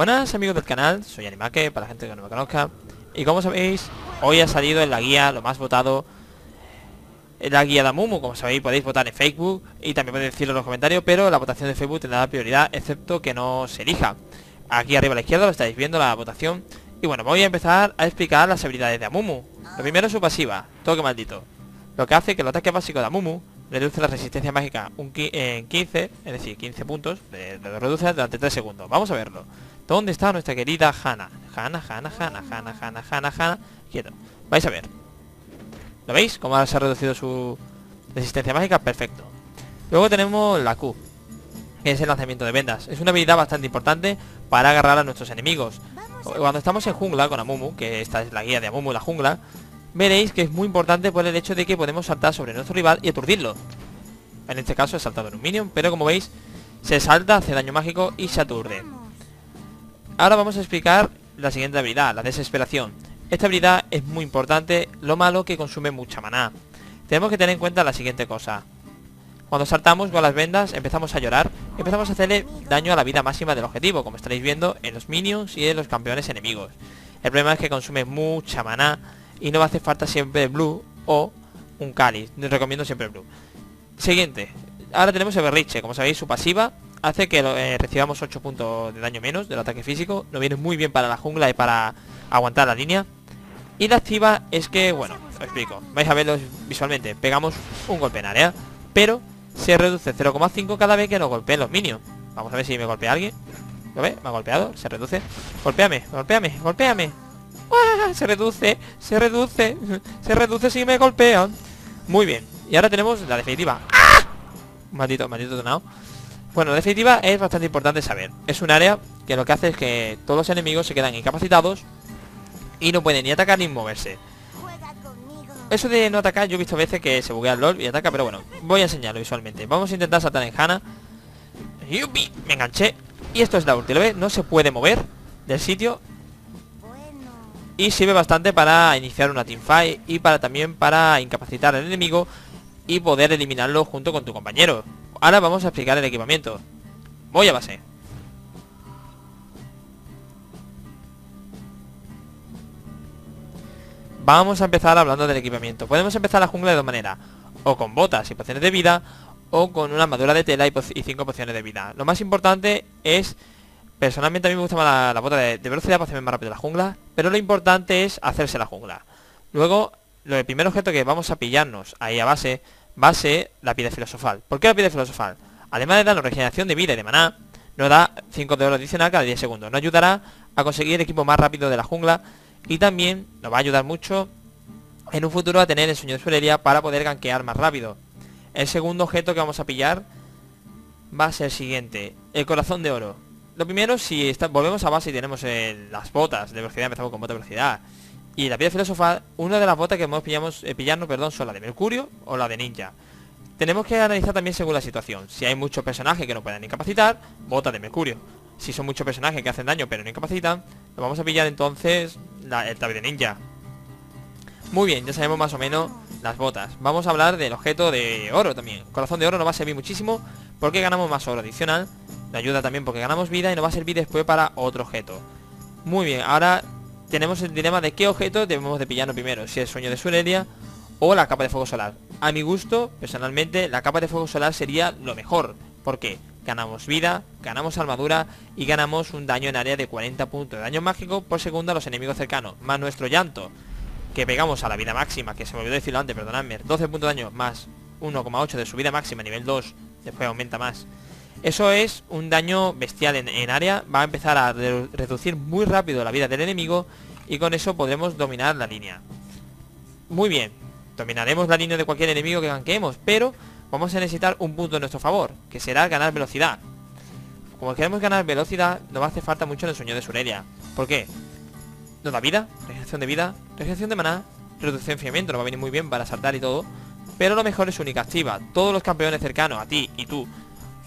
Buenas amigos del canal, soy Animake, para la gente que no me conozca Y como sabéis, hoy ha salido en la guía lo más votado en la guía de Amumu, como sabéis podéis votar en Facebook y también podéis decirlo en los comentarios, pero la votación de Facebook tendrá prioridad excepto que no se elija. Aquí arriba a la izquierda lo estáis viendo la votación. Y bueno, voy a empezar a explicar las habilidades de Amumu. Lo primero es su pasiva, toque maldito. Lo que hace que el ataque básico de Amumu reduce la resistencia mágica en 15, es decir, 15 puntos, lo reduce durante 3 segundos. Vamos a verlo. ¿Dónde está nuestra querida Hanna? Hanna, Hanna, Hanna, Hanna, Hanna, Hanna, Hanna. Quieto. Vais a ver. ¿Lo veis? Cómo se ha reducido su resistencia mágica. Perfecto. Luego tenemos la Q, que es el lanzamiento de vendas. Es una habilidad bastante importante para agarrar a nuestros enemigos. Cuando estamos en jungla con Amumu, que esta es la guía de Amumu, la jungla, veréis que es muy importante por el hecho de que podemos saltar sobre nuestro rival y aturdirlo. En este caso he saltado en un minion, pero como veis, se salta, hace daño mágico y se aturde. Ahora vamos a explicar la siguiente habilidad, la desesperación. Esta habilidad es muy importante, lo malo que consume mucha maná. Tenemos que tener en cuenta la siguiente cosa. Cuando saltamos con las vendas empezamos a llorar, empezamos a hacerle daño a la vida máxima del objetivo, como estaréis viendo en los minions y en los campeones enemigos. El problema es que consume mucha maná y no va a hacer falta siempre blue o un cáliz. Les recomiendo siempre blue. Siguiente. Ahora tenemos el berriche. Como sabéis, su pasiva hace que eh, recibamos 8 puntos de daño menos del ataque físico. Nos viene muy bien para la jungla y para aguantar la línea. Y la activa es que, bueno, os explico. Vais a verlo visualmente. Pegamos un golpe en área, pero se reduce 0,5 cada vez que nos golpeen los minions. Vamos a ver si me golpea alguien. ¿Lo ve? Me ha golpeado, se reduce. Golpéame, golpéame, golpéame. ¡Ah! Se reduce, se reduce, se reduce si me golpean. Muy bien. Y ahora tenemos la definitiva. ¡Ah! Maldito, maldito tonado. Bueno, la definitiva es bastante importante saber. Es un área que lo que hace es que todos los enemigos se quedan incapacitados y no pueden ni atacar ni moverse. Eso de no atacar, yo he visto veces que se buguea el LOL y ataca, pero bueno, voy a enseñarlo visualmente. Vamos a intentar saltar en Hanna. ¡Yupi! Me enganché. Y esto es la ulti, ¿lo? No se puede mover del sitio y sirve bastante para iniciar una teamfight y para también para incapacitar al enemigo y poder eliminarlo junto con tu compañero. Ahora vamos a explicar el equipamiento. Voy a base. Vamos a empezar hablando del equipamiento. Podemos empezar la jungla de dos maneras. O con botas y pociones de vida, o con una armadura de tela y, cinco pociones de vida. Lo más importante es Personalmente a mí me gusta más la, bota de, velocidad para hacerme más rápido la jungla, pero lo importante es hacerse la jungla. Luego, lo, el primer objeto que vamos a pillarnos ahí a base va a ser la piedra filosofal. ¿Por qué la piedra filosofal? Además de darnos regeneración de vida y de maná, nos da 5 de oro adicional cada 10 segundos. Nos ayudará a conseguir el equipo más rápido de la jungla y también nos va a ayudar mucho en un futuro a tener el sueño de suelería para poder gankear más rápido. El segundo objeto que vamos a pillar va a ser el siguiente, el corazón de oro. Lo primero, si volvemos a base y tenemos las botas de velocidad, empezamos con bota de velocidad. Y la piedra filosofal, una de las botas que hemos pillamos, eh, pillarnos, perdón, son la de Mercurio o la de Ninja. Tenemos que analizar también según la situación. Si hay muchos personajes que no pueden incapacitar, bota de Mercurio. Si son muchos personajes que hacen daño pero no incapacitan, lo vamos a pillar entonces la, el tabi de Ninja. Muy bien, ya sabemos más o menos las botas. Vamos a hablar del objeto de oro también. Corazón de oro nos va a servir muchísimo porque ganamos más oro adicional nos ayuda también porque ganamos vida y nos va a servir después para otro objeto. Muy bien, ahora tenemos el dilema de qué objeto debemos de pillarnos primero, si el sueño de Surelia o la capa de fuego solar. A mi gusto, personalmente, la capa de fuego solar sería lo mejor. porque Ganamos vida, ganamos armadura y ganamos un daño en área de 40 puntos de daño mágico por segundo a los enemigos cercanos, más nuestro llanto, que pegamos a la vida máxima, que se me olvidó decirlo antes, perdonadme, 12 puntos de daño más 1,8 de su vida máxima nivel 2, después aumenta más. Eso es un daño bestial en, área, va a empezar a reducir muy rápido la vida del enemigo y con eso podremos dominar la línea. Muy bien, dominaremos la línea de cualquier enemigo que ganqueemos, pero vamos a necesitar un punto en nuestro favor, que será ganar velocidad. Como queremos ganar velocidad, nos hacer falta mucho en el sueño de Surelia. ¿Por qué? Nos da vida, regeneración de vida, regeneración de maná, reducción de enfriamiento, nos va a venir muy bien para saltar y todo. Pero lo mejor es única activa. Todos los campeones cercanos a ti y tú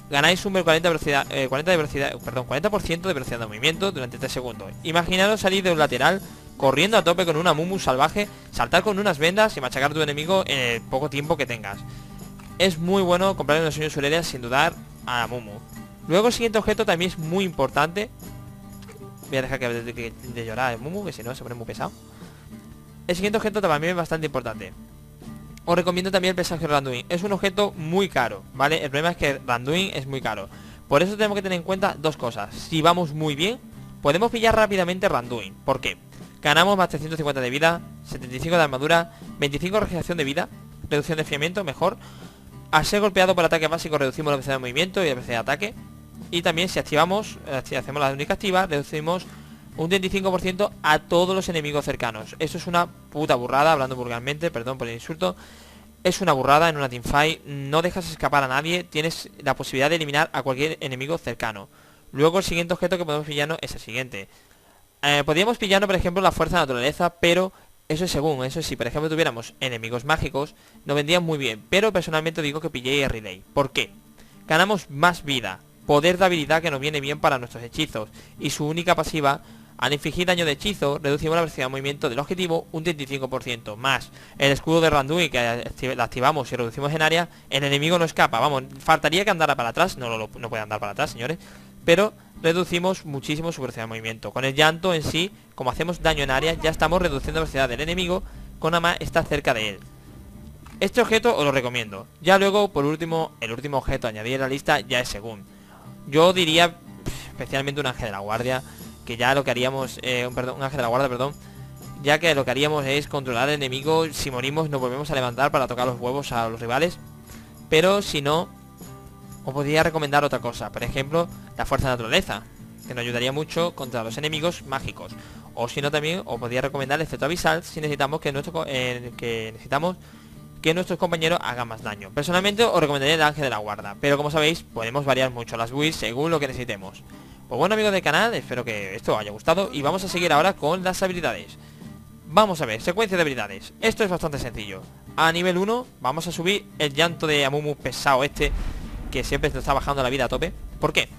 ganáis un 40 velocidad, 40 de velocidad, perdón, 40% de velocidad de movimiento durante 3 segundos. Imaginaros salir de un lateral corriendo a tope con una Mumu salvaje, saltar con unas vendas y machacar a tu enemigo en el poco tiempo que tengas. Es muy bueno comprar una sueño sin dudar a Mumu. Luego el siguiente objeto también es muy importante Voy a dejar que de, de llorar el Mumu, que si no se pone muy pesado. El siguiente objeto también es bastante importante. Os recomiendo también el pesaje Randuin. Es un objeto muy caro, ¿vale? El problema es que Randuin es muy caro. Por eso tenemos que tener en cuenta dos cosas. Si vamos muy bien, podemos pillar rápidamente Randuin. ¿Por qué? Ganamos más 350 de vida, 75 de armadura, 25 de regeneración de vida, reducción de enfriamiento, mejor. Al ser golpeado por ataque básico reducimos la velocidad de movimiento y la velocidad de ataque. Y también si activamos, eh, si hacemos la única activa, reducimos un 35% a todos los enemigos cercanos. Eso es una puta burrada, hablando vulgarmente, perdón por el insulto. Es una burrada en una teamfight, no dejas escapar a nadie, tienes la posibilidad de eliminar a cualquier enemigo cercano. Luego el siguiente objeto que podemos pillarnos es el siguiente. Eh, podríamos pillarnos, por ejemplo, la fuerza de naturaleza, pero eso es según, eso si por ejemplo tuviéramos enemigos mágicos, nos vendrían muy bien. Pero personalmente digo que pillé el relay. ¿Por qué? Ganamos más vida, poder de habilidad que nos viene bien para nuestros hechizos, y su única pasiva al infligir daño de hechizo, reducimos la velocidad de movimiento del objetivo un 35%, más el escudo de Randuin que la activamos y reducimos en área, el enemigo no escapa, vamos, faltaría que andara para atrás, no, lo, no puede andar para atrás, señores, pero reducimos muchísimo su velocidad de movimiento. Con el llanto en sí, como hacemos daño en área, ya estamos reduciendo la velocidad del enemigo, con más está cerca de él. Este objeto os lo recomiendo. Ya luego, por último, el último objeto añadir a la lista ya es según. Yo diría, especialmente un ángel de la guardia, que ya lo que haríamos, eh, un, perdón, un ángel de la guardia, perdón, ya que lo que haríamos es controlar al enemigo, si morimos nos volvemos a levantar para tocar los huevos a los rivales, pero si no, os podría recomendar otra cosa, por ejemplo, la fuerza de naturaleza, que nos ayudaría mucho contra los enemigos mágicos, o si no también os podría recomendar el efecto abisal si necesitamos que nuestro eh, que necesitamos que nuestros compañeros hagan más daño. Personalmente os recomendaría el ángel de la guarda, pero como sabéis podemos variar mucho las builds según lo que necesitemos. Pues bueno amigos del canal, espero que esto haya gustado y vamos a seguir ahora con las habilidades. Vamos a ver, secuencia de habilidades. Esto es bastante sencillo. A nivel 1 vamos a subir el llanto de Amumu pesado este, que siempre está bajando la vida a tope. ¿Por qué?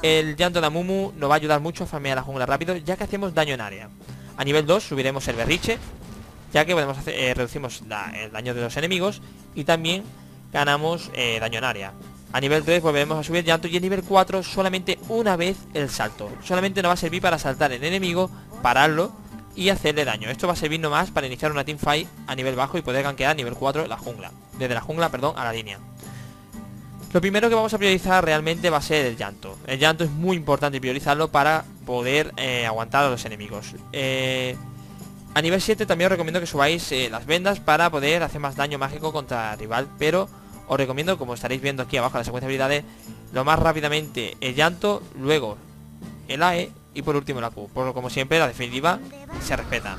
El llanto de Amumu nos va a ayudar mucho a farmear la jungla rápido, ya que hacemos daño en área. A nivel 2 subiremos el berriche, ya que podemos hacer, eh, reducimos el daño de los enemigos y también ganamos eh, daño en área. A nivel 3 volveremos a subir llanto y en nivel 4 solamente una vez el salto. Solamente nos va a servir para saltar el enemigo, pararlo y hacerle daño. Esto va a servir nomás para iniciar una teamfight a nivel bajo y poder gankear a nivel 4 la jungla. Desde la jungla, perdón, a la línea. Lo primero que vamos a priorizar realmente va a ser el llanto. El llanto es muy importante priorizarlo para poder eh, aguantar a los enemigos. Eh, a nivel 7 también os recomiendo que subáis eh, las vendas para poder hacer más daño mágico contra rival, pero os recomiendo, como estaréis viendo aquí abajo en la secuencia de habilidades, lo más rápidamente el llanto, luego el AE y por último la Q. Por como siempre, la definitiva se respeta.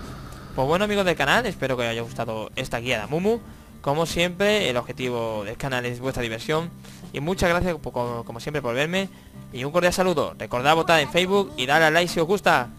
Pues bueno amigos del canal, espero que os haya gustado esta guía de Mumu. Como siempre, el objetivo del canal es vuestra diversión. Y muchas gracias como siempre por verme. Y un cordial saludo. Recordad votar en Facebook y darle a like si os gusta.